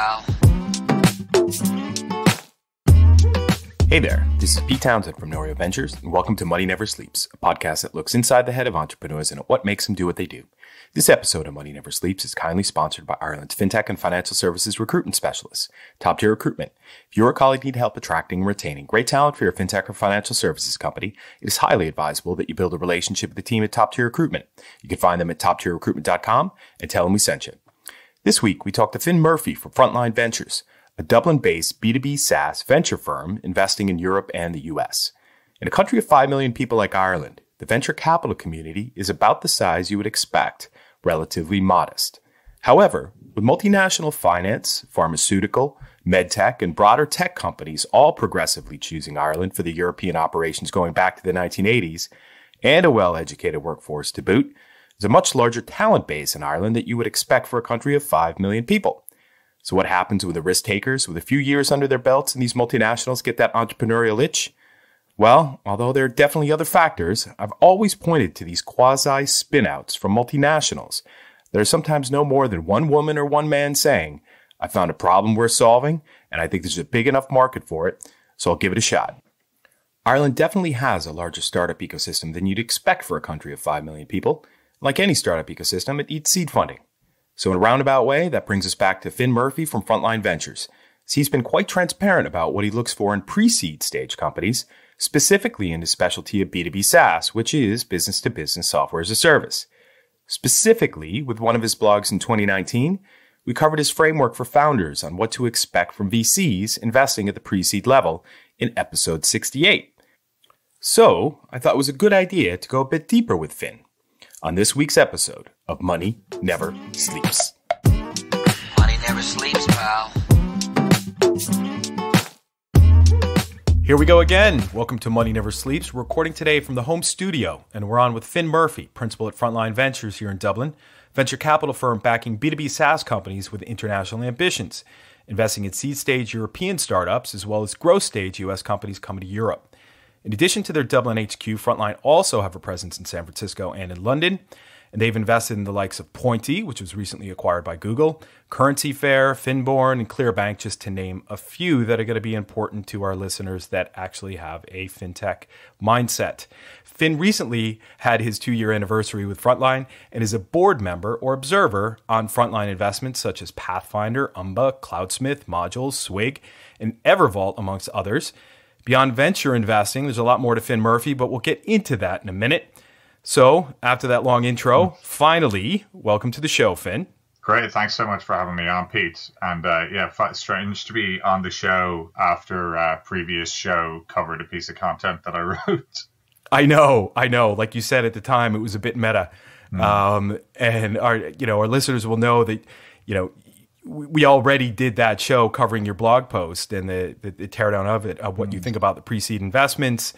pal. Hey there, this is Pete Townsend from Norio Ventures, and welcome to Money Never Sleeps, a podcast that looks inside the head of entrepreneurs and at what makes them do what they do. This episode of Money Never Sleeps is kindly sponsored by Ireland's fintech and financial services recruitment specialists, Top Tier Recruitment. If you or a colleague need help attracting and retaining great talent for your fintech or financial services company, it is highly advisable that you build a relationship with the team at Top Tier Recruitment. You can find them at toptierrecruitment.com and tell them we sent you. This week, we talked to Finn Murphy from Frontline Ventures, a Dublin based B2B SaaS venture firm investing in Europe and the US. In a country of 5 million people like Ireland, the venture capital community is about the size you would expect, relatively modest. However, with multinational finance, pharmaceutical, medtech, and broader tech companies all progressively choosing Ireland for the European operations going back to the 1980s, and a well educated workforce to boot, there's a much larger talent base in Ireland that you would expect for a country of 5 million people. So, what happens when the risk takers with a few years under their belts and these multinationals get that entrepreneurial itch? Well, although there are definitely other factors, I've always pointed to these quasi spinouts from multinationals that are sometimes no more than one woman or one man saying, I found a problem worth solving, and I think there's a big enough market for it, so I'll give it a shot. Ireland definitely has a larger startup ecosystem than you'd expect for a country of 5 million people. Like any startup ecosystem, it needs seed funding. So, in a roundabout way, that brings us back to Finn Murphy from Frontline Ventures. So he's been quite transparent about what he looks for in pre seed stage companies, specifically in his specialty of B2B SaaS, which is business to business software as a service. Specifically, with one of his blogs in 2019, we covered his framework for founders on what to expect from VCs investing at the pre seed level in episode 68. So, I thought it was a good idea to go a bit deeper with Finn on this week's episode of Money Never Sleeps. Money never sleeps, pal. Here we go again. Welcome to Money Never Sleeps. We're recording today from the home studio, and we're on with Finn Murphy, principal at Frontline Ventures here in Dublin, venture capital firm backing B2B SaaS companies with international ambitions, investing in seed stage European startups as well as growth stage US companies coming to Europe. In addition to their Dublin HQ, Frontline also have a presence in San Francisco and in London. And they've invested in the likes of Pointy, which was recently acquired by Google, CurrencyFair, Finborn, and Clearbank, just to name a few that are going to be important to our listeners that actually have a fintech mindset. Finn recently had his two year anniversary with Frontline and is a board member or observer on Frontline investments such as Pathfinder, Umba, Cloudsmith, Modules, Swig, and Evervault, amongst others. Beyond venture investing, there's a lot more to Finn Murphy, but we'll get into that in a minute. So, after that long intro, finally, welcome to the show, Finn. Great. Thanks so much for having me on, Pete. And uh, yeah, strange to be on the show after a previous show covered a piece of content that I wrote. I know, I know. Like you said at the time, it was a bit meta. Mm. Um, and our, you know, our listeners will know that, you know, we already did that show covering your blog post and the, the, the teardown of it of what mm. you think about the pre-seed investments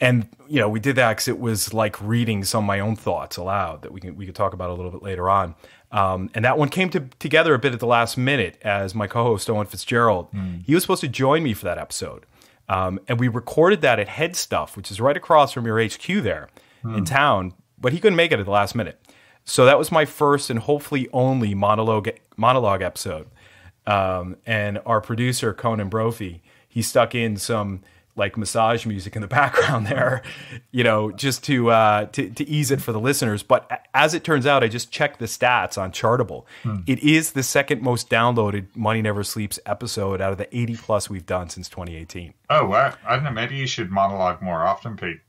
and you know we did that because it was like reading some of my own thoughts aloud that we can we could talk about a little bit later on um, and that one came to, together a bit at the last minute as my co-host owen fitzgerald mm. he was supposed to join me for that episode um, and we recorded that at HeadStuff which is right across from your hq there mm. in town but he couldn't make it at the last minute so that was my first and hopefully only monologue monologue episode. Um, and our producer Conan Brophy, he stuck in some like massage music in the background there, you know, just to, uh, to to ease it for the listeners. But as it turns out, I just checked the stats on Chartable. Hmm. It is the second most downloaded Money Never Sleeps episode out of the 80 plus we've done since 2018. Oh, wow. I don't know. Maybe you should monologue more often, Pete.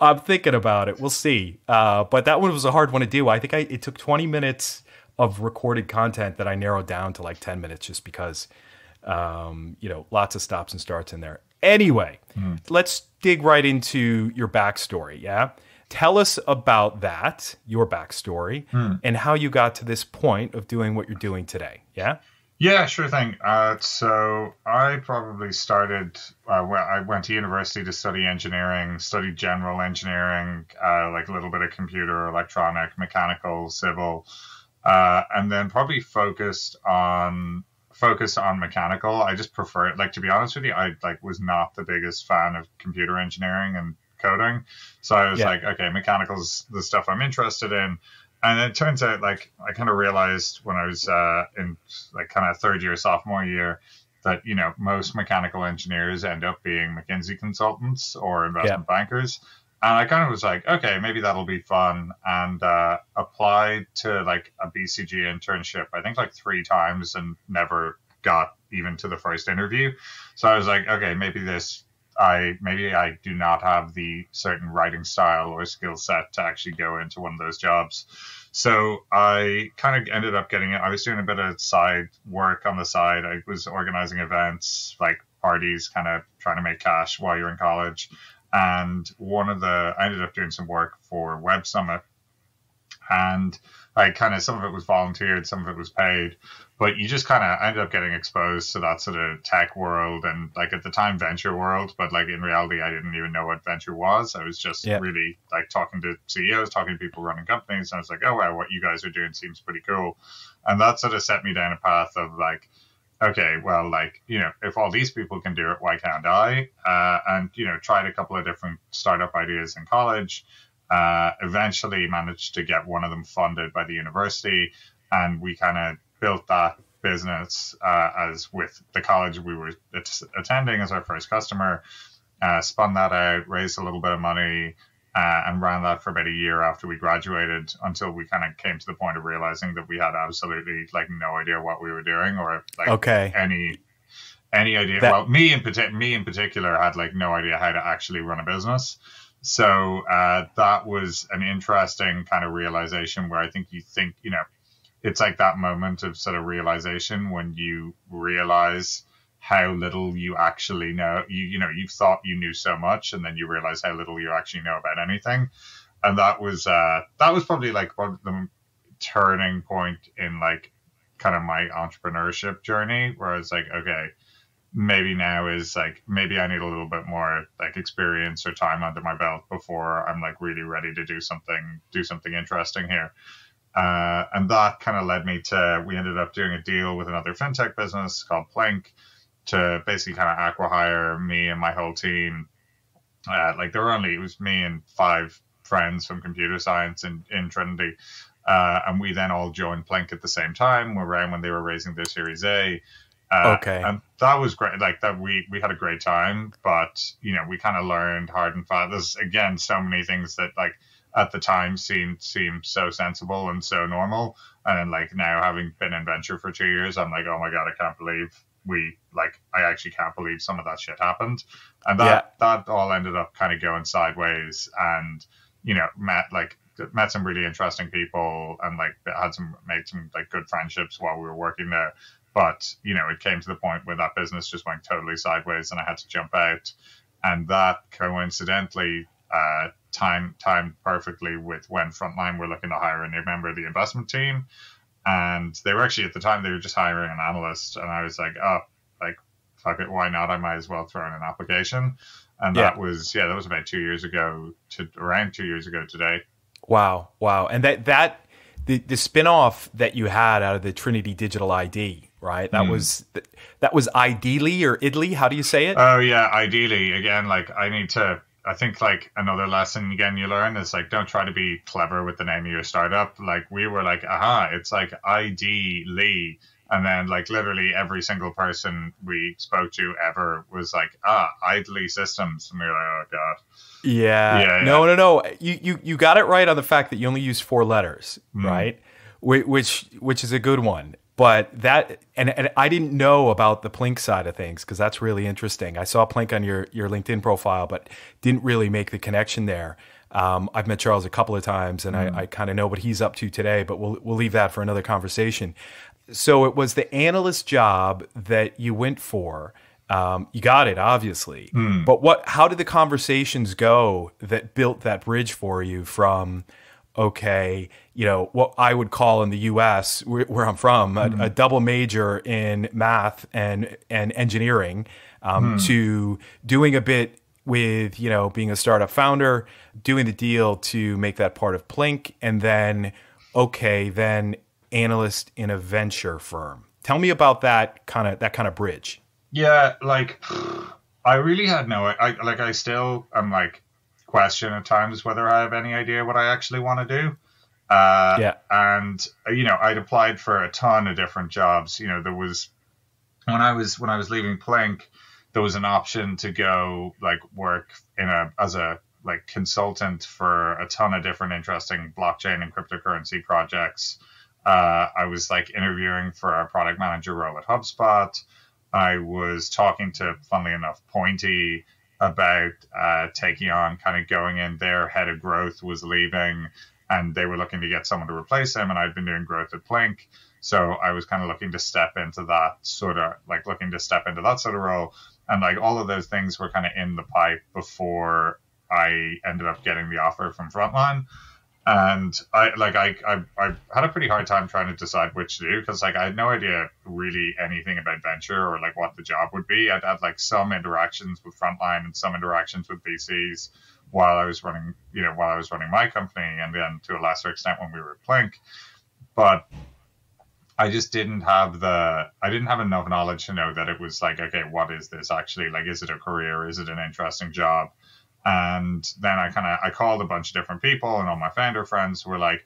I'm thinking about it. We'll see. Uh, but that one was a hard one to do. I think I, it took 20 minutes of recorded content that I narrowed down to like 10 minutes just because, um, you know, lots of stops and starts in there. Anyway, mm. let's dig right into your backstory. Yeah. Tell us about that, your backstory, mm. and how you got to this point of doing what you're doing today. Yeah. Yeah, sure thing. Uh, so I probably started. Uh, well, I went to university to study engineering, studied general engineering, uh, like a little bit of computer, electronic, mechanical, civil, uh, and then probably focused on focused on mechanical. I just prefer it. Like to be honest with you, I like was not the biggest fan of computer engineering and coding. So I was yeah. like, okay, mechanical's the stuff I'm interested in. and it turns out like I kind of realized when I was uh, in like kind of third year sophomore year that you know most mechanical engineers end up being McKinsey consultants or investment yeah. bankers. And I kind of was like, okay, maybe that'll be fun, and uh, applied to like a BCG internship. I think like three times and never got even to the first interview. So I was like, okay, maybe this I maybe I do not have the certain writing style or skill set to actually go into one of those jobs. So I kind of ended up getting it. I was doing a bit of side work on the side. I was organizing events, like parties, kind of trying to make cash while you're in college. And one of the, I ended up doing some work for Web Summit. And I kind of, some of it was volunteered, some of it was paid but you just kind of ended up getting exposed to that sort of tech world and like at the time venture world but like in reality i didn't even know what venture was i was just yep. really like talking to ceos talking to people running companies and i was like oh wow what you guys are doing seems pretty cool and that sort of set me down a path of like okay well like you know if all these people can do it why can't i? Uh, and you know tried a couple of different startup ideas in college. Uh, eventually managed to get one of them funded by the university. And we kind of built that business uh, as with the college we were attending as our first customer, uh, spun that out, raised a little bit of money, uh, and ran that for about a year after we graduated until we kind of came to the point of realizing that we had absolutely like no idea what we were doing or like okay. any any idea. That- well, me in me in particular had like no idea how to actually run a business. So uh, that was an interesting kind of realization where I think you think you know it's like that moment of sort of realization when you realize how little you actually know. You you know you thought you knew so much, and then you realize how little you actually know about anything. And that was uh, that was probably like one of the turning point in like kind of my entrepreneurship journey, where it's like, okay, maybe now is like maybe I need a little bit more like experience or time under my belt before I'm like really ready to do something do something interesting here. Uh, and that kind of led me to, we ended up doing a deal with another fintech business called Plink to basically kind of acquire me and my whole team. Uh, like there were only, it was me and five friends from computer science in, in Trinity. Uh, and we then all joined Plink at the same time. Around when they were raising their Series A. Uh, okay. And that was great. Like that, we we had a great time. But you know, we kind of learned hard and fast. There's again so many things that like at the time seemed seemed so sensible and so normal. And then like now having been in venture for two years, I'm like, oh my god, I can't believe we like I actually can't believe some of that shit happened. And that yeah. that all ended up kind of going sideways and you know, met like met some really interesting people and like had some made some like good friendships while we were working there. But, you know, it came to the point where that business just went totally sideways and I had to jump out. And that coincidentally uh, time timed perfectly with when Frontline were looking to hire a new member of the investment team. And they were actually at the time they were just hiring an analyst, and I was like, oh, like fuck it, why not? I might as well throw in an application. And yeah. that was yeah, that was about two years ago to around two years ago today. Wow, wow, and that that the the spinoff that you had out of the Trinity Digital ID, right? That mm. was that was ideally or idly. How do you say it? Oh yeah, ideally. Again, like I need to I think like another lesson again you learn is like don't try to be clever with the name of your startup. Like we were like, aha, it's like ID Lee. And then like literally every single person we spoke to ever was like, ah, Idly Systems. And we were like, oh God. Yeah. yeah, yeah. No, no, no. You, you you got it right on the fact that you only use four letters, mm. right? Which which is a good one but that and, and I didn't know about the Plink side of things because that's really interesting. I saw Plink on your your LinkedIn profile, but didn't really make the connection there. Um, I've met Charles a couple of times, and mm. I, I kind of know what he's up to today, but we'll we'll leave that for another conversation. So it was the analyst job that you went for. Um, you got it, obviously. Mm. But what? How did the conversations go that built that bridge for you from? Okay, you know, what I would call in the US, where, where I'm from, mm-hmm. a, a, double major in math and, and engineering, um, mm. to doing a bit with, you know, being a startup founder, doing the deal to make that part of Plink, and then, okay, then analyst in a venture firm. Tell me about that kind of that kind of bridge. Yeah, like I really had no I like I still I'm like question at times whether I have any idea what I actually want to do. Uh, Yeah. and uh, you know, I'd applied for a ton of different jobs. You know, there was when I was when I was leaving Plink, there was an option to go like work in a as a like consultant for a ton of different interesting blockchain and cryptocurrency projects. Uh, I was like interviewing for a product manager role at HubSpot. I was talking to, funnily enough, Pointy about uh, taking on kind of going in. Their head of growth was leaving, and they were looking to get someone to replace him. And I'd been doing growth at Plink, so I was kind of looking to step into that sort of like looking to step into that sort of role. And like all of those things were kind of in the pipe before I ended up getting the offer from Frontline and I like I, I I had a pretty hard time trying to decide which to do because like I had no idea really anything about venture or like what the job would be. I'd had like some interactions with Frontline and some interactions with VCs while I was running, you know, while I was running my company, and then to a lesser extent when we were at Plink. But I just didn't have the I didn't have enough knowledge to know that it was like okay, what is this actually? Like, is it a career? Is it an interesting job? And then I kind of I called a bunch of different people, and all my founder friends were like,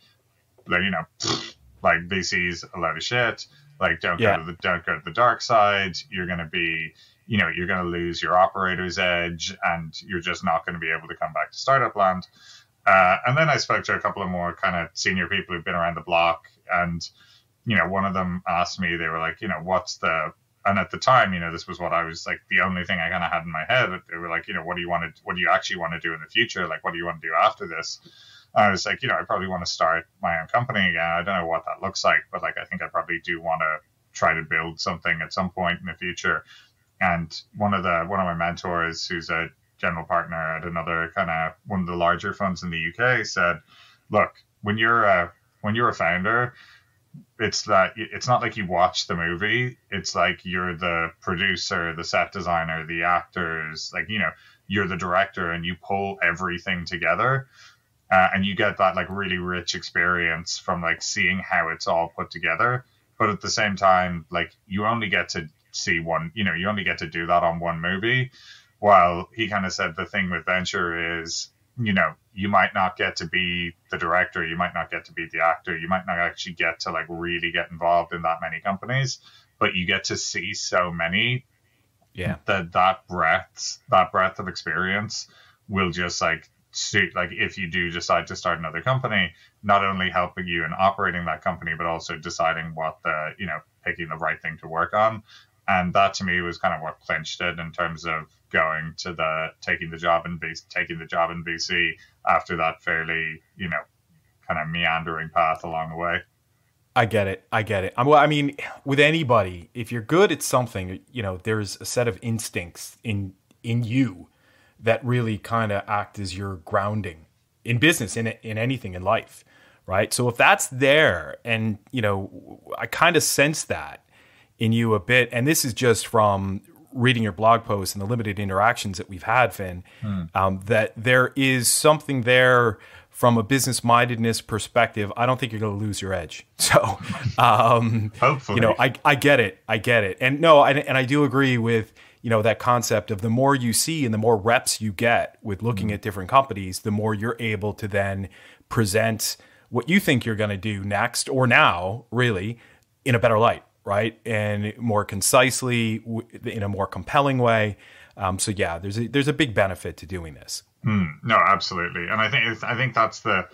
like you know, like VC's a load of shit. Like don't Yeah. go to the don't go to the dark side. You're gonna be you know you're gonna lose your operator's edge, and you're just not gonna be able to come back to startup land. Uh, and then I spoke to a couple of more kind of senior people who've been around the block, and you know, one of them asked me, they were like, you know, what's the and at the time, you know, this was what I was like the only thing I kind of had in my head. They were like, you know, what do you want to, what do you actually want to do in the future? Like, what do you want to do after this? I was like, you know, I probably want to start my own company again. I don't know what that looks like, but like, I think I probably do want to try to build something at some point in the future. And one of the one of my mentors, who's a general partner at another kind of one of the larger funds in the UK, said, look, when you're a when you're a founder, it's that it's not like you watch the movie. It's like you're the producer the set designer the actors like you know you're the director and you pull everything together. Uh, and you get that like really rich experience from like seeing how it's all put together. But at the same time like you only get to see one you know you only get to do that on one movie. While he kind of said the thing with venture is you know you might not get to be the director you might not get to be the actor you might not actually get to like really get involved in that many companies but you get to see so many Yeah. that that breadth that breadth of experience will just like suit like if you do decide to start another company not only helping you in operating that company but also deciding what the you know picking the right thing to work on and that to me was kind of what clinched it in terms of going to the taking the job in VC, taking the job in VC after that fairly you know kind of meandering path along the way. I get it. I get it. I'm, well, I mean, with anybody, if you're good at something, you know, there's a set of instincts in in you that really kind of act as your grounding in business, in in anything in life, right? So if that's there, and you know, I kind of sense that in you a bit, and this is just from reading your blog posts and the limited interactions that we've had, Finn, um, that there is something there from a business mindedness perspective. I don't think you're going to lose your edge. So, um, Hopefully. you know, I, I get it. I get it. And no, I, and I do agree with, you know, that concept of the more you see and the more reps you get with looking at different companies, the more you're able to then present what you think you're going to do next or now, really, in a better light, right? And more concisely, in a more compelling way. Um, so yeah, there's a, there's a big benefit to doing this. No, absolutely, and I think I think that's the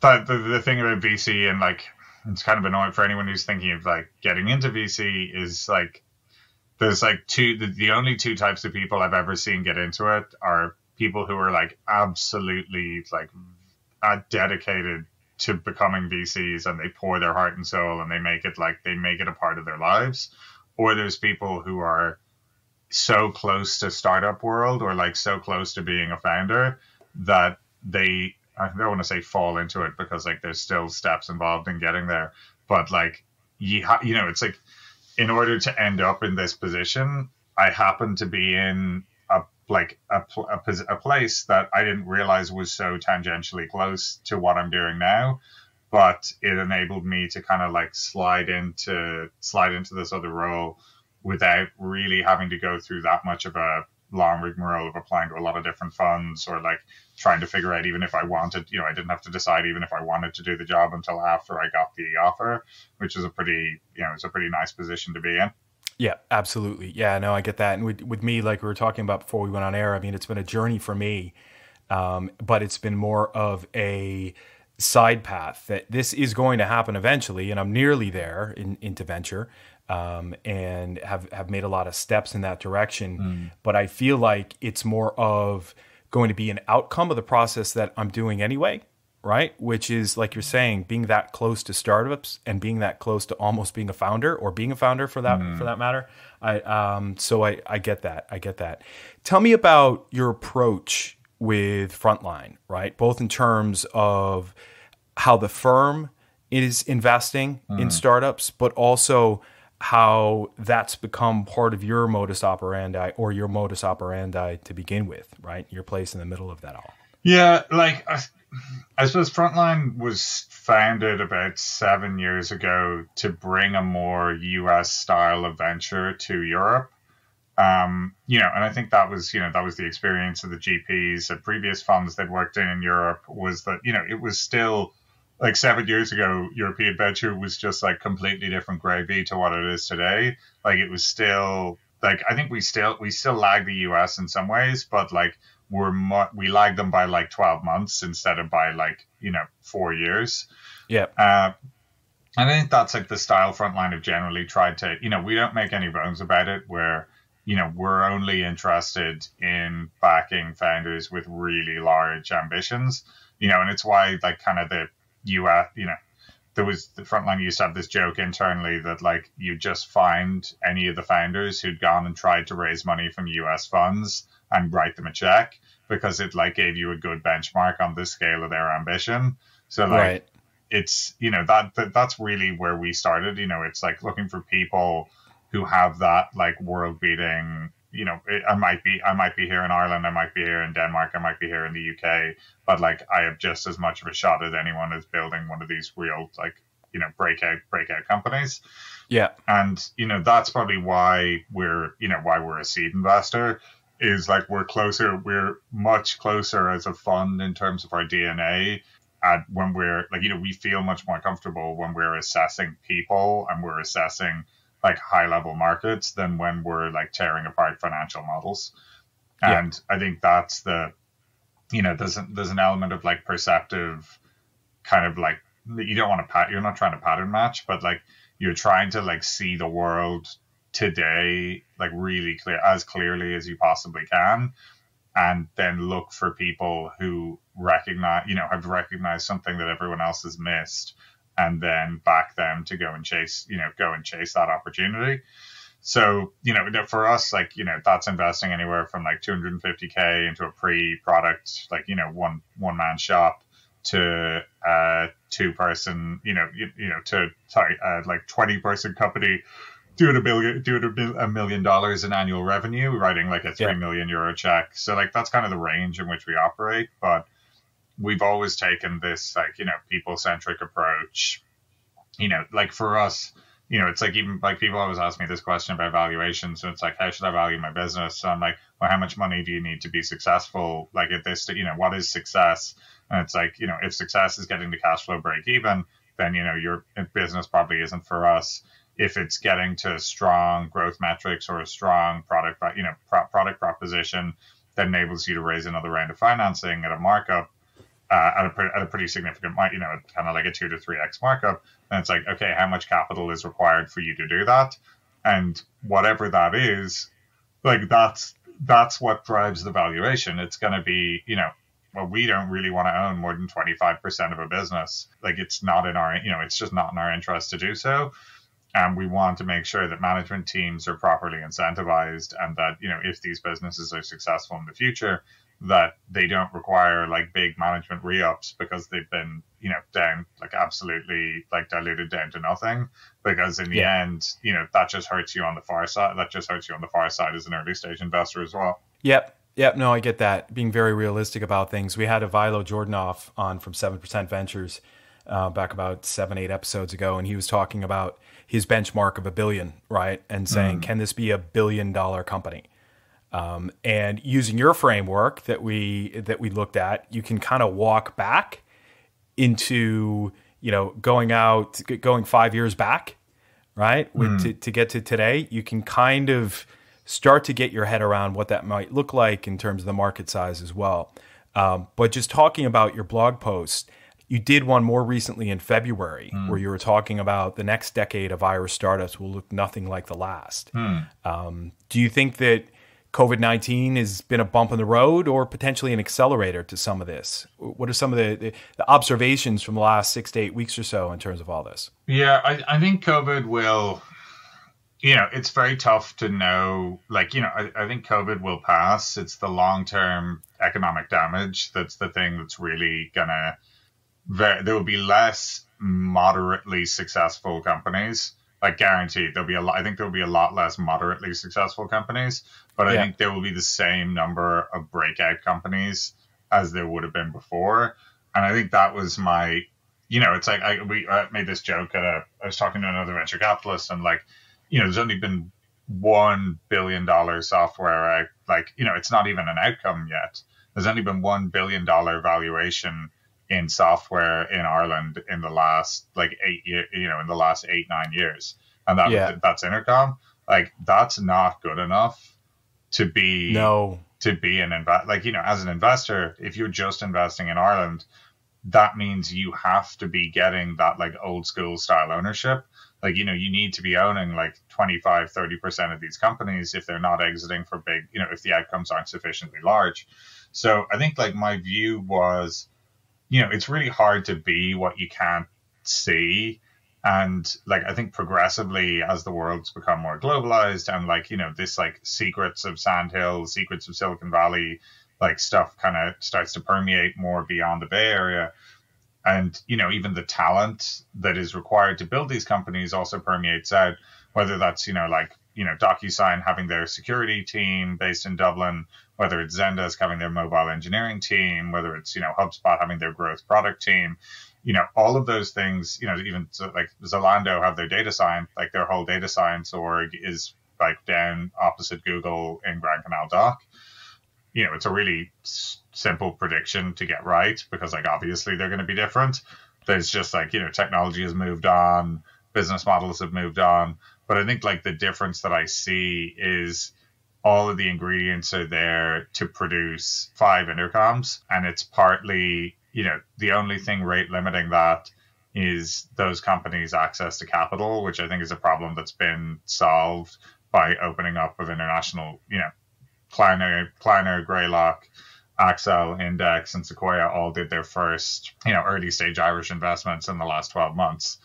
that the, the thing about VC and like it's kind of annoying for anyone who's thinking of like getting into VC is like there's like two the, the only two types of people I've ever seen get into it are people who are like absolutely like uh, dedicated to becoming VCs and they pour their heart and soul and they make it like they make it a part of their lives, or there's people who are so close to startup world or like so close to being a founder that they I don't want to say fall into it because like there's still steps involved in getting there, but like you ha- you know it's like in order to end up in this position, I happen to be in like a, a, a place that I didn't realize was so tangentially close to what I'm doing now, but it enabled me to kind of like slide into slide into this other role without really having to go through that much of a long rigmarole of applying to a lot of different funds or like trying to figure out even if I wanted, you know, I didn't have to decide even if I wanted to do the job until after I got the offer, which is a pretty, you know, it's a pretty nice position to be in. Yeah, absolutely. Yeah, no, I get that. And with, with me, like we were talking about before we went on air, I mean, it's been a journey for me, um, but it's been more of a side path that this is going to happen eventually, and I'm nearly there in, into venture, um, and have have made a lot of steps in that direction. Mm. But I feel like it's more of going to be an outcome of the process that I'm doing anyway right? Which is like you're saying, being that close to startups and being that close to almost being a founder or being a founder for that mm. for that matter. I um so I I get that. I get that. Tell me about your approach with Frontline, right? Both in terms of how the firm is investing mm. in startups, but also how that's become part of your modus operandi or your modus operandi to begin with, right? Your place in the middle of that all. Yeah, like I suppose Frontline was founded about seven years ago to bring a more US style of venture to Europe. Um, you know, and I think that was, you know, that was the experience of the GPs at previous funds they'd worked in in Europe was that, you know, it was still like seven years ago, European venture was just like completely different gravy to what it is today. Like it was still like I think we still we still lag the US in some ways, but like we're we lag them by like 12 months instead of by like you know four years. Yeah. Uh, and i think that's like the style frontline have generally tried to you know we don't make any bones about it. Where you know we're only interested in backing founders with really large ambitions you know and it's why like kind of the us you know there was the frontline used to have this joke internally that like you just find any of the founders who'd gone and tried to raise money from us funds and write them a check because it like gave you a good benchmark on the scale of their ambition. So like right. it's you know that, that that's really where we started. You know, it's like looking for people who have that like world beating you know, I might be I might be here in Ireland, I might be here in Denmark, I might be here in the UK, but like I have just as much of a shot as anyone is building one of these real like you know breakout breakout companies. Yeah, and you know that's probably why we're you know why we're a seed investor is like we're closer, we're much closer as a fund in terms of our DNA. At when we're like, you know, we feel much more comfortable when we're assessing people and we're assessing like high level markets than when we're like tearing apart financial models. And yeah. I think that's the, you know, there's a, there's an element of like perceptive kind of like you don't want to pat, you're not trying to pattern match, but like you're trying to like see the world today like really clear as clearly as you possibly can and then look for people who recognize you know have recognized something that everyone else has missed and then back them to go and chase you know go and chase that opportunity so you know for us like you know that's investing anywhere from like 250k into a pre-product like you know one one man shop to uh two person you know you, you know to sorry uh, like 20 person company doing a billion, doing a million dollars in annual revenue, writing like a three yeah. million euro check. So like that's kind of the range in which we operate. But we've always taken this like you know people centric approach. You know, like for us, you know, it's like even like people always ask me this question about valuations. So it's like, how should I value my business? So I'm like, well, how much money do you need to be successful? Like at this, you know, what is success? And it's like, you know, if success is getting the cash flow break even, then you know your business probably isn't for us if it's getting to strong growth metrics or a strong product, you know, pro- product proposition that enables you to raise another round of financing at a markup uh, at, a, at a pretty significant, you know, kind of like a two to three x markup, And it's like, okay, how much capital is required for you to do that? And whatever that is, like that's that's what drives the valuation. It's going to be, you know, well, we don't really want to own more than 25% of a business. Like it's not in our, you know, it's just not in our interest to do so and we want to make sure that management teams are properly incentivized and that you know if these businesses are successful in the future that they don't require like big management re-ups because they've been you know down like absolutely like diluted down to nothing because in the yeah. end you know that just hurts you on the far side that just hurts you on the far side as an early stage investor as well yep Yep, no, I get that. Being very realistic about things. We had Ivailo Jordanov on from 7% Ventures uh, back about seven, eight episodes ago, and he was talking about his benchmark of a billion, right? And saying, mm. can this be a billion dollar company? Um, and using your framework that we that we looked at, you can kind of walk back into you know going out going five years back, right? With, mm. to, to get to today, you can kind of start to get your head around what that might look like in terms of the market size as well. Um, but just talking about your blog post, you did one more recently in February mm. where you were talking about the next decade of Irish startups will look nothing like the last. Mm. Um, do you think that COVID 19 has been a bump in the road or potentially an accelerator to some of this? What are some of the, the, the observations from the last six to eight weeks or so in terms of all this? Yeah, I, I think COVID will, you know, it's very tough to know. Like, you know, I, I think COVID will pass. It's the long term economic damage that's the thing that's really going to, there will be less moderately successful companies like guaranteed there'll be a lot i think there'll be a lot less moderately successful companies but i think there will be the same number of breakout companies as there would have been before. And i think that was my you know it's like i we I made this joke at a i was talking to another venture capitalist and like you know there's only been one billion dollar software I, like you know it's not even an outcome yet. There's only been one billion dollar valuation in software in Ireland in the last like eight year, you know, in the last eight nine years, and that yeah. that's Intercom. Like that's not good enough to be no to be an invest like you know as an investor if you're just investing in Ireland that means you have to be getting that like old school style ownership like you know you need to be owning like 25 30% of these companies if they're not exiting for big you know if the outcomes aren't sufficiently large so i think like my view was you know, it's really hard to be what you can't see. And like, I think progressively as the world's become more globalized and like, you know, this like secrets of Sand Hill, secrets of Silicon Valley, like stuff kind of starts to permeate more beyond the Bay Area. And, you know, even the talent that is required to build these companies also permeates out, whether that's, you know, like, you know, DocuSign having their security team based in Dublin, whether it's Zendesk having their mobile engineering team, whether it's, you know, HubSpot having their growth product team, you know, all of those things, you know, even so like Zalando have their data science, like their whole data science org is like down opposite Google in Grand Canal Dock. You know, it's a really s- simple prediction to get right because like obviously they're going to be different. There's just like, you know, technology has moved on, business models have moved on. But I think like the difference that I see is all of the ingredients are there to produce five intercoms and it's partly you know the only thing rate limiting that is those companies access to capital which i think is a problem that's been solved by opening up of international you know kleiner kleiner greylock Accel, Index, and Sequoia all did their first, you know, early stage Irish investments in the last 12 months.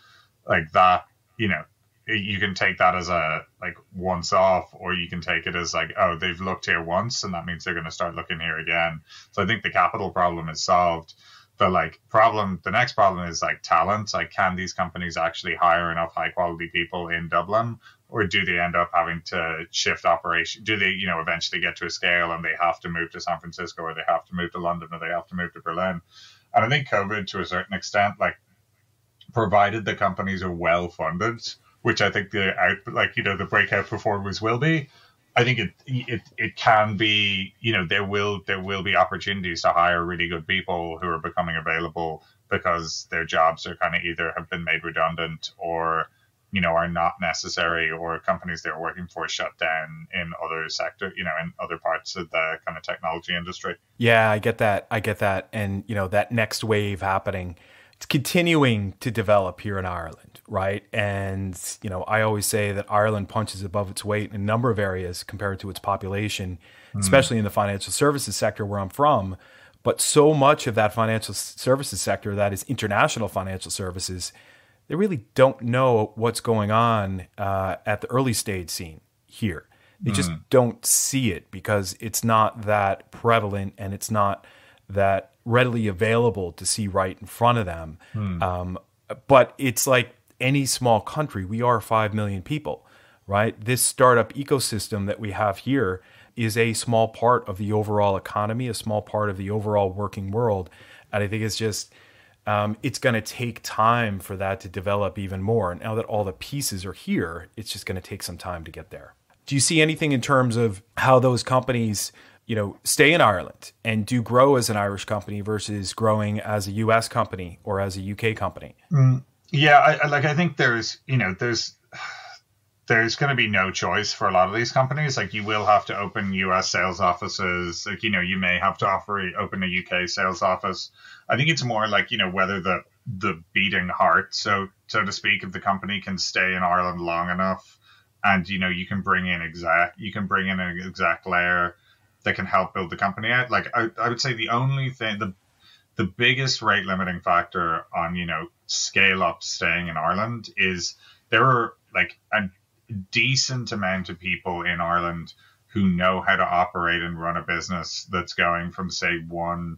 Like that, you know, you can take that as a like once off or you can take it as like oh they've looked here once and that means they're going to start looking here again so i think the capital problem is solved the like problem the next problem is like talent like can these companies actually hire enough high quality people in dublin or do they end up having to shift operation do they you know eventually get to a scale and they have to move to san francisco or they have to move to london or they have to move to berlin and i think covid to a certain extent like provided the companies are well funded which I think the out like you know the breakout performers will be. I think it it it can be you know there will there will be opportunities to hire really good people who are becoming available because their jobs are kind of either have been made redundant or you know are not necessary or companies they're working for shut down in other sector you know in other parts of the kind of technology industry. Yeah i get that. I get that. And you know that next wave happening it's continuing to develop here in Ireland, right? And you know, I always say that Ireland punches above its weight in a number of areas compared to its population, mm. especially in the financial services sector where I'm from. But so much of that financial services sector that is international financial services, they really don't know what's going on uh, at the early stage scene here. They mm. just hmm. don't see it because it's not that prevalent and it's not that readily available to see right in front of them. Hmm. Um, but it's like any small country, we are 5 million people, right? This startup ecosystem that we have here is a small part of the overall economy, a small part of the overall working world. And I think it's just, um, it's going to take time for that to develop even more. And now that all the pieces are here, it's just going to take some time to get there. do you see anything in terms of how those companies you know stay in Ireland and do grow as an Irish company versus growing as a US company or as a UK company? Mm, yeah, I, like I think there's you know there's there's going to be no choice for a lot of these companies. Like you will have to open U.S. sales offices. Like you know you may have to offer open a U.K. sales office. I think it's more like you know whether the the beating heart, so so to speak, of the company can stay in Ireland long enough, and you know you can bring in exact you can bring in an exact layer that can help build the company out. Like I, I would say the only thing the the biggest rate limiting factor on you know scale up staying in Ireland is there are like a decent amount of people in Ireland who know how to operate and run a business that's going from say one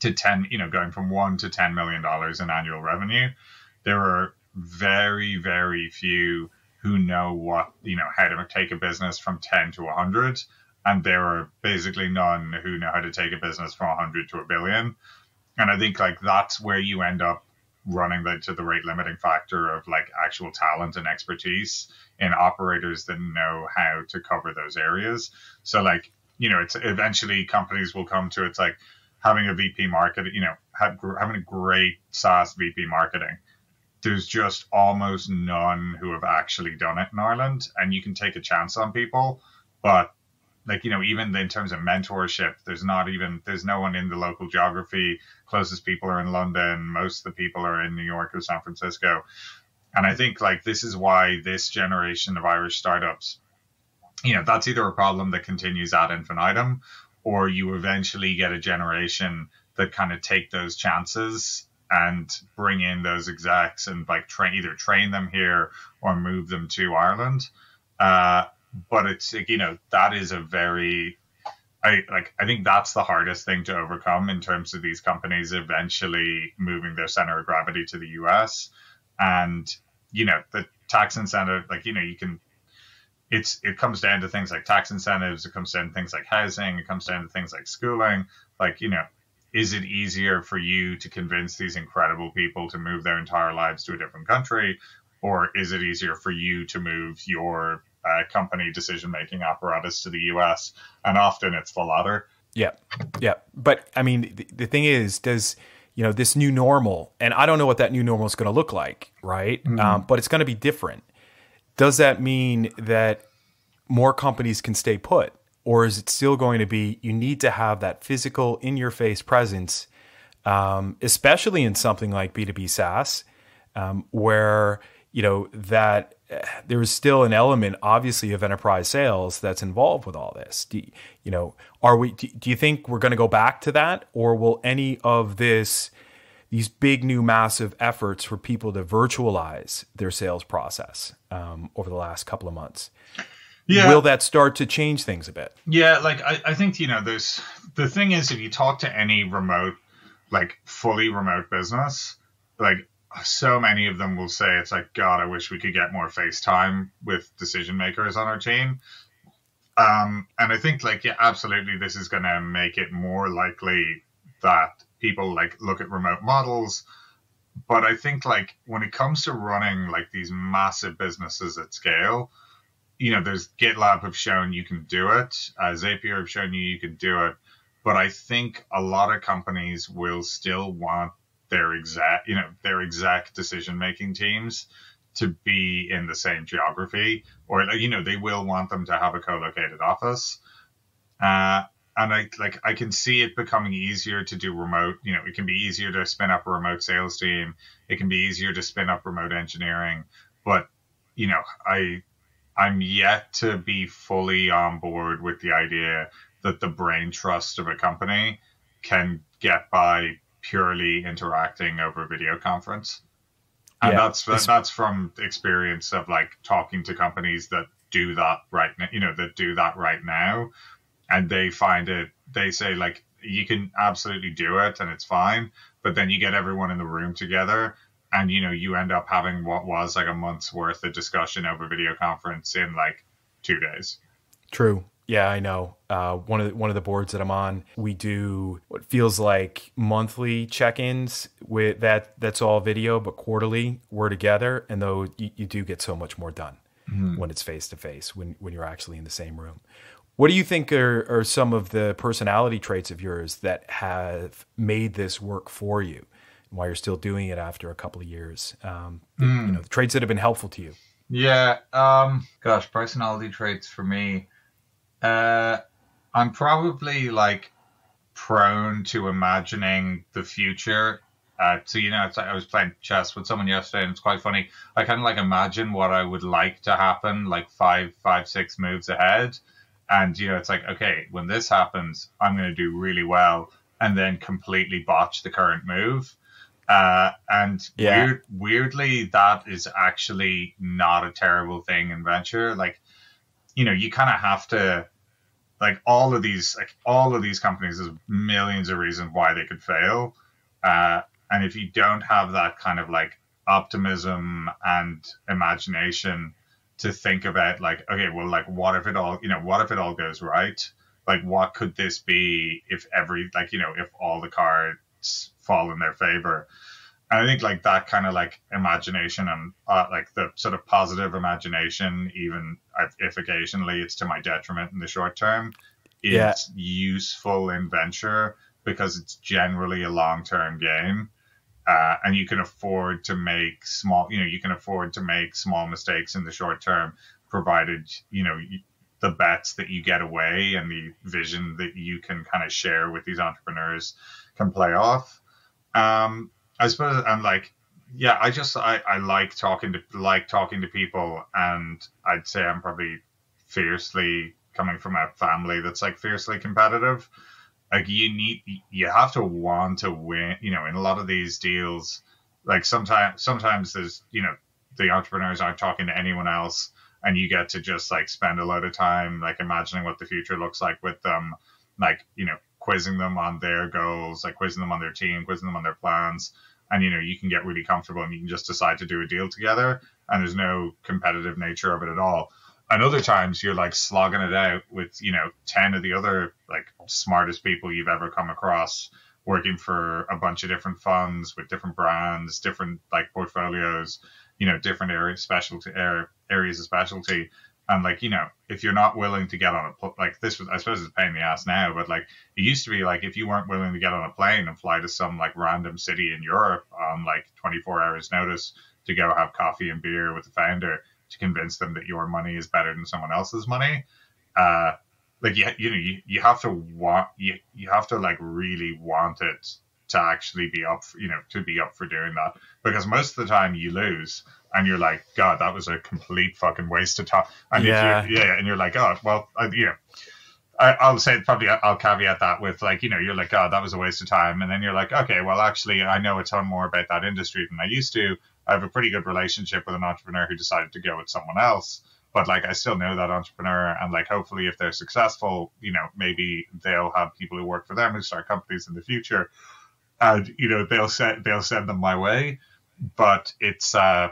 to ten, you know, going from one to ten million dollars in annual revenue. There are very, very few who know what you know how to take a business from ten to a hundred and there are basically none who know how to take a business from 100 to a billion. And i think like that's where you end up running the, to the rate limiting factor of like actual talent and expertise in operators that know how to cover those areas. So like you know it's eventually companies will come to it's like having a vp market you know have, having a great saas vp marketing. There's just almost none who have actually done it in ireland and you can take a chance on people but like you know even in terms of mentorship there's not even there's no one in the local geography. Closest people are in london. Most of the people are in new york or san francisco. And i think like this is why this generation of irish startups you know that's either a problem that continues ad infinitum or you eventually get a generation that kind of take those chances and bring in those execs and like train either train them here or move them to ireland. Uh, but it's you know that is a very I like I think that's the hardest thing to overcome in terms of these companies eventually moving their center of gravity to the US and you know the tax incentive like you know you can it's it comes down to things like tax incentives it comes down to things like housing it comes down to things like schooling. Like you know is it easier for you to convince these incredible people to move their entire lives to a different country? Or is it easier for you to move your uh, company decision making apparatus to the US, and often it's the latter. Yeah, yeah. But I mean, the, the thing is, does you know this new normal, and I don't know what that new normal is going to look like, right? Mm-hmm. Um, but it's going to be different. Does that mean that more companies can stay put, or is it still going to be you need to have that physical, in your face presence, um, especially in something like B two B SaaS, um, where you know that there is still an element, obviously, of enterprise sales that's involved with all this. Do, you know, are we? Do, do you think we're going to go back to that, or will any of this, these big new massive efforts for people to virtualize their sales process um, over the last couple of months? Yeah. Will that start to change things a bit? Yeah, like I, I think you know, there's the thing is, if you talk to any remote, like fully remote business, like so many of them will say it's like god i wish we could get more facetime with decision makers on our team. Um, and i think like yeah absolutely this is going to make it more likely that people like look at remote models. But i think like when it comes to running like these massive businesses at scale you know there's gitlab have shown you can do it uh, zapier have shown you you can do it. But i think a lot of companies will still want their exact you know their exact decision making teams to be in the same geography or you know they will want them to have a co-located office uh, and I like I can see it becoming easier to do remote. You know, it can be easier to spin up a remote sales team. It can be easier to spin up remote engineering. But you know, I I'm yet to be fully on board with the idea that the brain trust of a company can get by purely interacting over video conference. And yeah, that's that's from experience of like talking to companies that do that right now, you know, that do that right now. And they find it, they say like, you can absolutely do it and it's fine. But then you get everyone in the room together and, you know, you end up having what was like a month's worth of discussion over video conference in like two days. True. Yeah, I know. Uh, one of the, one of the boards that I'm on, we do what feels like monthly check-ins with that. That's all video, but quarterly we're together, and though you, you do get so much more done. when it's face to face, when when you're actually in the same room. What do you think are, are some of the personality traits of yours that have made this work for you? And why you're still doing it after a couple of years? Um, Hmm. You know, the traits that have been helpful to you. Yeah. Um. Gosh, personality traits for me. Uh, I'm probably like prone to imagining the future. Uh, so you know, it's like I was playing chess with someone yesterday, and it's quite funny. I kind of like imagine what I would like to happen, like five, five, six moves ahead, and you know, it's like okay, when this happens, I'm going to do really well, and then completely botch the current move. Uh, and Yeah. weird, weirdly, that is actually not a terrible thing in venture. Like, you know, you kind of have to, like, all of these, like, all of these companies, there's millions of reasons why they could fail. Uh, and if you don't have that kind of like optimism and imagination to think about, like, okay, well, like, what if it all, you know, what if it all goes right? Like, what could this be if every, like, you know, if all the cards fall in their favor? And I think like that kind of like imagination and uh, like the sort of positive imagination, even if- occasionally it's to my detriment in the short term, is Yeah. useful in venture because it's generally a long term game. Uh, and you can afford to make small, you know, you can afford to make small mistakes in the short term, provided, you know, the bets that you get away and the vision that you can kind of share with these entrepreneurs can play off. Um, I suppose I'm like, yeah, I just I, I like talking to like talking to people, and I'd say I'm probably fiercely coming from a family that's like fiercely competitive. Like you need, you have to want to win. You know, in a lot of these deals, like sometimes sometimes there's you know the entrepreneurs aren't talking to anyone else, and you get to just like spend a lot of time like imagining what the future looks like with them, like you know quizzing them on their goals, like quizzing them on their team, quizzing them on their plans. And you know, you can get really comfortable and you can just decide to do a deal together and there's no competitive nature of it at all. And other times you're like slogging it out with, you know, 10 of the other like smartest people you've ever come across working for a bunch of different funds with different brands, different like portfolios, you know, different areas, specialty er, areas of specialty and like you know if you're not willing to get on a like this was i suppose it's pain in the ass now but like it used to be like if you weren't willing to get on a plane and fly to some like random city in europe on like 24 hours notice to go have coffee and beer with the founder to convince them that your money is better than someone else's money uh like you, you know you, you have to want you, you have to like really want it to actually be up for, you know to be up for doing that. Because most of the time you lose and you're like god that was a complete fucking waste of time. And Yeah. if you yeah. and you're like oh well I, you know I, I'll say probably I'll caveat that with like you know you're like oh that was a waste of time. And then you're like okay well actually I know a ton more about that industry than I used to. I have a pretty good relationship with an entrepreneur who decided to go with someone else. But like I still know that entrepreneur. And like hopefully if they're successful you know maybe they'll have people who work for them who start companies in the future and you know they'll send they'll send them my way. But it's uh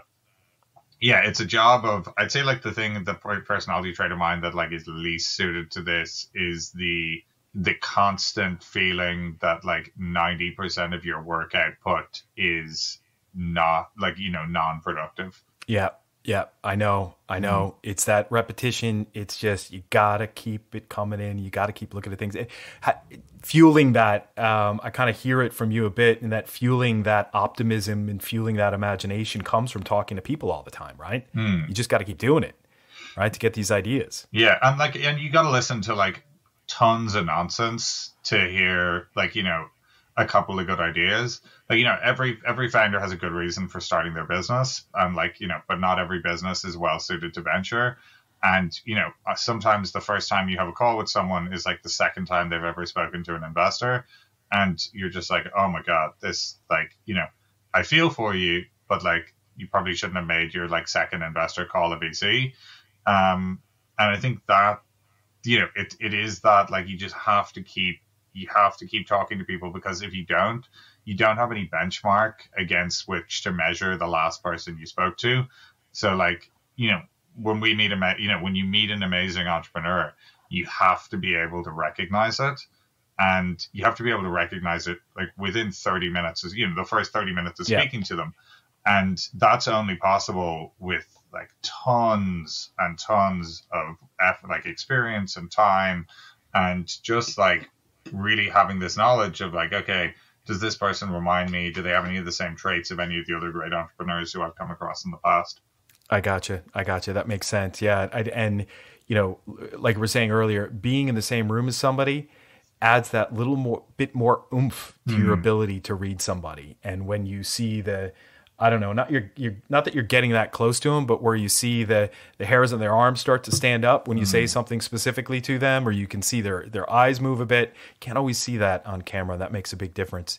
yeah it's a job of i'd say like the thing the personality trait of mine that like is least suited to this is the the constant feeling that like 90% of your work output is not like you know non-productive. Yeah, yeah, I know, I mm-hmm. know. It's that repetition. It's just you gotta keep it coming in. You gotta keep looking at things, It- ha- fueling that. Um, I kind of hear it from you a bit, and that fueling that optimism and fueling that imagination comes from talking to people all the time, right? Mm. You just got to keep doing it, right, to get these ideas. Yeah, and like, and you got to listen to like tons of nonsense to hear like you know a couple of good ideas. Like you know, every every founder has a good reason for starting their business, and like you know, but not every business is well suited to venture. And you know, uh, sometimes the first time you have a call with someone is like the second time they've ever spoken to an investor, and you're just like, oh my god, this like you know, I feel for you, but like you probably shouldn't have made your like second investor call a VC. Um, and I think that you know it, it is that like you just have to keep you have to keep talking to people because if you don't you don't have any benchmark against which to measure the last person you spoke to. So like you know when we meet a ma- you know when you meet an amazing entrepreneur you have to be able to recognize it. And you have to be able to recognize it like within 30 minutes you know the first 30 minutes of Yeah. speaking to them. And that's only possible with like tons and tons of effort, like experience and time, and just like really having this knowledge of like, okay, does this person remind me? Do they have any of the same traits of any of the other great entrepreneurs who I've come across in the past? I gotcha. I gotcha. That makes sense. Yeah. I, and, you know, like we are saying earlier, being in the same room as somebody adds that little more bit more oomph to mm. your ability to read somebody. And when you see the, I don't know, not you're, you're not that you're getting that close to them, but where you see the the hairs on their arms start to stand up when you mm-hmm. say something specifically to them, or you can see their their eyes move a bit. Can't always see that on camera. That makes a big difference.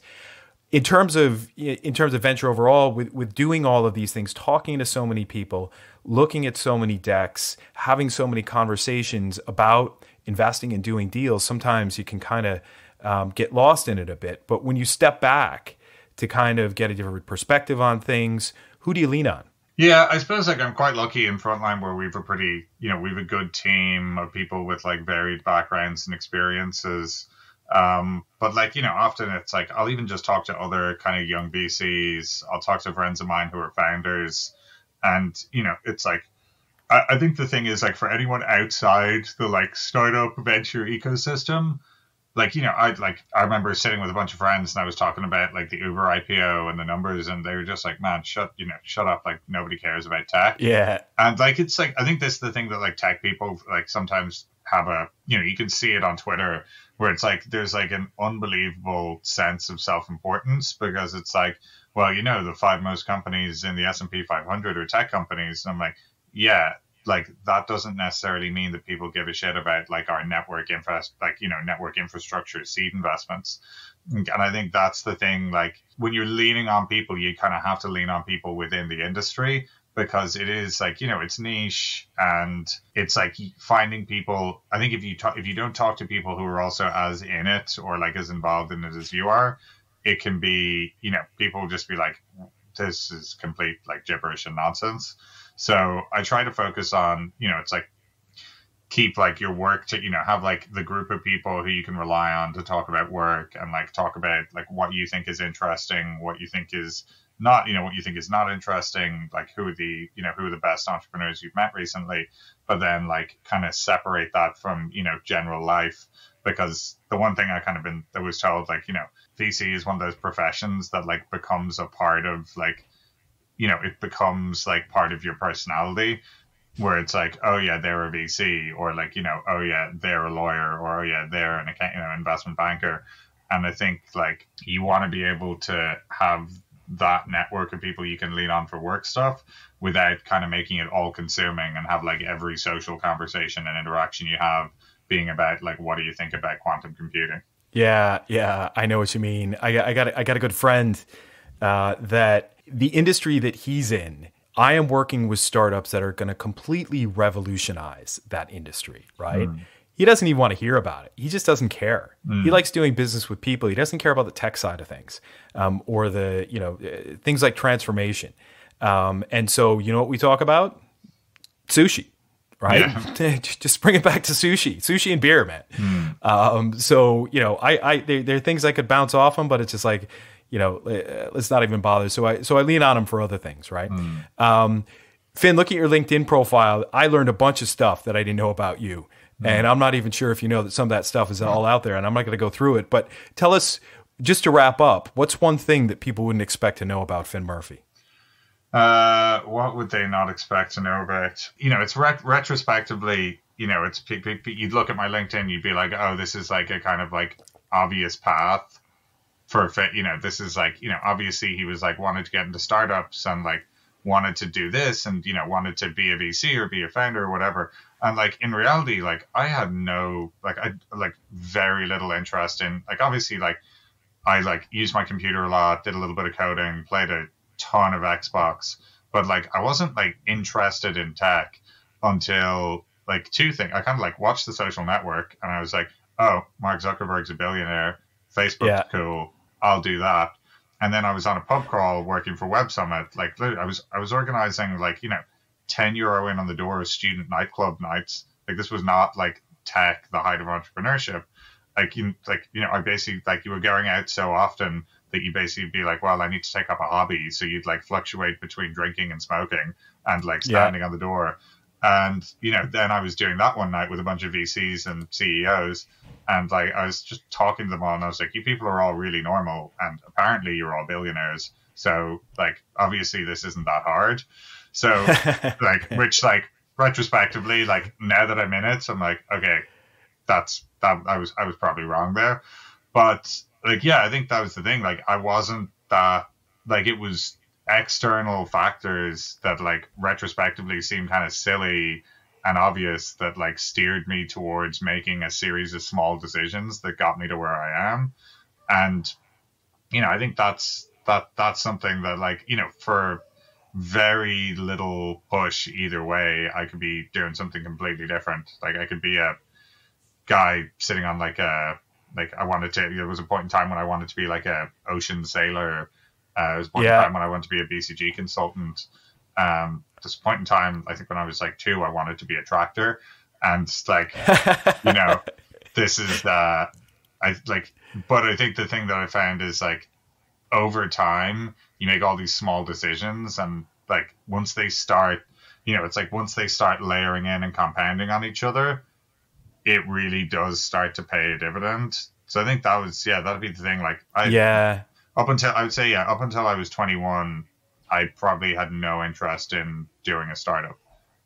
In terms of in terms of venture overall, with with doing all of these things, talking to so many people, looking at so many decks, having so many conversations about investing and doing deals, sometimes you can kind of um, get lost in it a bit. But when you step back to kind of get a different perspective on things. Who do you lean on? Yeah, I suppose like I'm quite lucky in Frontline where we've a pretty, you know, we've a good team of people with like varied backgrounds and experiences. Um, but like, you know, often it's like I'll even just talk to other kind of young VCs. I'll talk to friends of mine who are founders. And, you know, it's like I, I think the thing is like for anyone outside the like startup venture ecosystem, like you know i like i remember sitting with a bunch of friends and i was talking about like the uber ipo and the numbers and they were just like man shut you know shut up like nobody cares about tech. Yeah. And like it's like i think this is the thing that like tech people like sometimes have a you know you can see it on twitter where it's like there's like an unbelievable sense of self-importance because it's like well you know the five most companies in the s&p 500 are tech companies. And i'm like yeah like that doesn't necessarily mean that people give a shit about like our network infra like you know network infrastructure seed investments. And i think that's the thing like when you're leaning on people you kind of have to lean on people within the industry because it is like you know it's niche and it's like finding people i think if you talk if you don't talk to people who are also as in it or like as involved in it as you are it can be you know people just be like this is complete like gibberish and nonsense so I try to focus on, you know, it's like keep like your work to, you know, have like the group of people who you can rely on to talk about work and like talk about like what you think is interesting, what you think is not, you know, what you think is not interesting, like who are the, you know, who are the best entrepreneurs you've met recently, but then like kind of separate that from, you know, general life. Because the one thing I kind of been that was told, like, you know, VC is one of those professions that like becomes a part of like you know, it becomes like part of your personality where it's like, oh yeah, they're a VC, or like, you know, oh yeah, they're a lawyer, or oh yeah, they're an account, you know, investment banker. And I think like you want to be able to have that network of people you can lean on for work stuff without kind of making it all consuming and have like every social conversation and interaction you have being about like what do you think about quantum computing yeah yeah i know what you mean i, I got i got a good friend uh, that the industry that he's in, I am working with startups that are going to completely revolutionize that industry, right? Mm. He doesn't even want to hear about it. He just doesn't care. Mm. He likes doing business with people. He doesn't care about the tech side of things um, or the, you know, uh, things like transformation. Um, and so, you know what we talk about? Sushi, right? Yeah. just bring it back to sushi, sushi and beer, man. Mm. Um, so, you know, I, I, there, there are things I could bounce off him, but it's just like, you know, uh, let's not even bother. So I so I lean on him for other things, right? Mm. Um, Finn, looking at your LinkedIn profile, I learned a bunch of stuff that I didn't know about you. Mm. And I'm not even sure if you know that some of that stuff is all out there, and I'm not going to go through it. But tell us, just to wrap up, what's one thing that people wouldn't expect to know about Finn Murphy? Uh, what would they not expect to know about? You know, it's ret- retrospectively, you know, it's you'd look at my LinkedIn, you'd be like, oh, this is like a kind of like obvious path for you know this is like you know obviously he was like wanted to get into startups and like wanted to do this and you know wanted to be a VC or be a founder or whatever. And like in reality like I had no like I like very little interest in like obviously like I like used my computer a lot did a little bit of coding played a ton of Xbox but like I wasn't like interested in tech until like two things. I kind of like watched the social network and I was like oh Mark Zuckerberg's a billionaire. Facebook's yeah. cool I'll do that. And then I was on a pub crawl working for Web Summit. Like I was, I was organizing like you know, ten euro in on the door of student nightclub nights. Like this was not like tech, the height of entrepreneurship. Like you, like you know, I basically like you were going out so often that you basically be like, well, I need to take up a hobby. So you'd like fluctuate between drinking and smoking and like standing yeah. on the door. And, you know, then I was doing that one night with a bunch of VCs and CEOs. And like, I was just talking to them all and I was like, you people are all really normal. And apparently you're all billionaires. So like, obviously this isn't that hard. So like, which like retrospectively, like now that I'm in it, I'm like, okay, that's that I was I was probably wrong there. But like yeah, I think that was the thing. Like I wasn't that like it was external factors that like retrospectively seemed kind of silly and obvious that like steered me towards making a series of small decisions that got me to where I am. And you know, I think that's that that's something that like, you know, for very little push either way, I could be doing something completely different. Like I could be a guy sitting on like a like I wanted to. There was a point in time when I wanted to be like a ocean sailor. Uh, there was a point yeah. in time when I wanted to be a BCG consultant. Um, this point in time, I think when I was like two, I wanted to be a tractor, and like you know, this is uh, I like. But I think the thing that I found is like over time, you make all these small decisions, and like once they start, you know, it's like once they start layering in and compounding on each other, it really does start to pay a dividend. So I think that was yeah, that'd be the thing. Like I yeah, up until I would say yeah, up until I was 21, I probably had no interest in doing a startup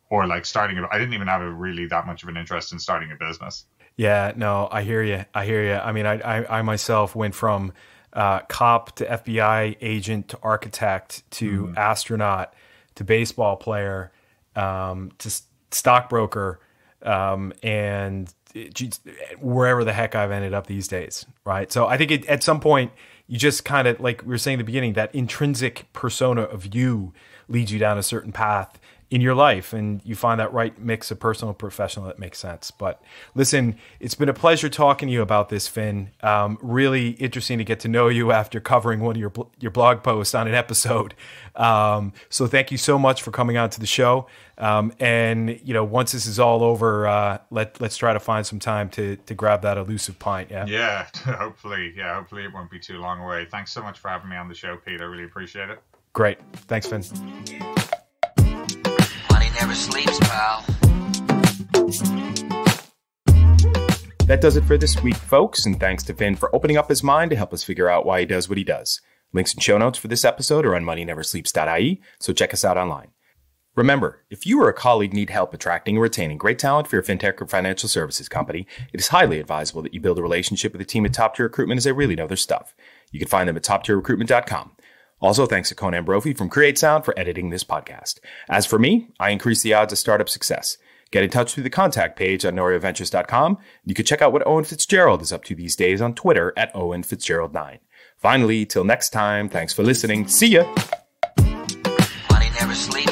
or like starting. A, I didn't even have a really that much of an interest in starting a business. Yeah, no, I hear you. I hear you. I mean, I I, I myself went from uh, cop to FBI agent to architect to mm. astronaut to baseball player um, to stockbroker um, and it, wherever the heck I've ended up these days, right? So I think it, at some point you just kind of like we were saying in the beginning that intrinsic persona of you leads you down a certain path in your life and you find that right mix of personal and professional that makes sense. But listen, it's been a pleasure talking to you about this, Finn. Um, really interesting to get to know you after covering one of your your blog posts on an episode. Um, so thank you so much for coming on to the show. Um, and you know, once this is all over, uh, let let's try to find some time to to grab that elusive pint. Yeah. Yeah. Hopefully, yeah. Hopefully, it won't be too long away. Thanks so much for having me on the show, Pete. I really appreciate it. Great. Thanks, Finn sleeps, pal. That does it for this week, folks, and thanks to Finn for opening up his mind to help us figure out why he does what he does. Links and show notes for this episode are on moneyneversleeps.ie, so check us out online. Remember, if you or a colleague need help attracting and retaining great talent for your fintech or financial services company, it is highly advisable that you build a relationship with a team at Top Tier Recruitment as they really know their stuff. You can find them at toptierrecruitment.com. Also, thanks to Conan Brophy from Create Sound for editing this podcast. As for me, I increase the odds of startup success. Get in touch through the contact page on NorioVentures.com. You can check out what Owen Fitzgerald is up to these days on Twitter at Owen Fitzgerald9. Finally, till next time, thanks for listening. See ya! Money never sleeps.